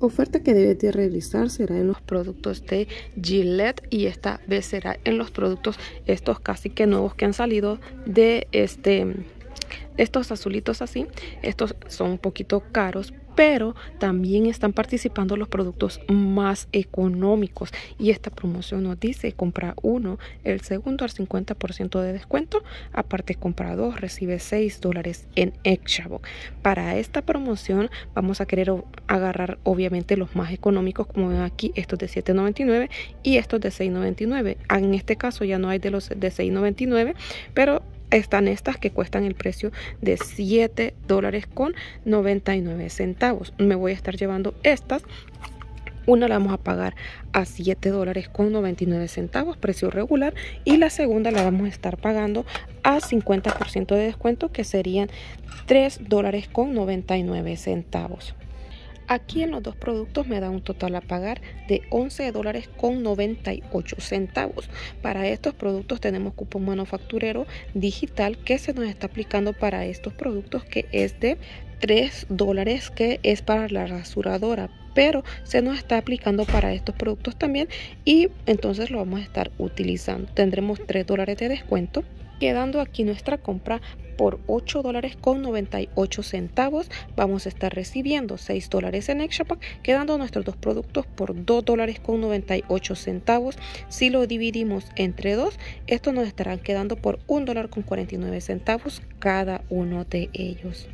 Oferta que debes de realizar será en los productos de Gillette y esta vez será en los productos estos casi que nuevos que han salido de este estos azulitos así. Estos son un poquito caros, pero también están participando los productos más económicos y esta promoción nos dice compra uno, el segundo al 50% de descuento, aparte compra dos, recibe 6 dólares en Exabo. Para esta promoción vamos a querer agarrar obviamente los más económicos como ven aquí, estos de 7.99 y estos de 6.99. En este caso ya no hay de los de 6.99, pero están estas que cuestan el precio de 7 dólares con 99 centavos. Me voy a estar llevando estas. Una la vamos a pagar a 7 dólares con 99 centavos, precio regular. Y la segunda la vamos a estar pagando a 50% de descuento, que serían 3 dólares con 99 centavos. Aquí en los dos productos me da un total a pagar de 11 dólares con 98 centavos. Para estos productos tenemos cupón manufacturero digital que se nos está aplicando para estos productos que es de 3 dólares que es para la rasuradora pero se nos está aplicando para estos productos también y entonces lo vamos a estar utilizando tendremos 3 dólares de descuento quedando aquí nuestra compra por 8 dólares con 98 centavos. Vamos a estar recibiendo 6 dólares en extra quedando nuestros dos productos por 2 dólares con 98 centavos. Si lo dividimos entre dos estos nos estarán quedando por 1 dólar con 49 centavos cada uno de ellos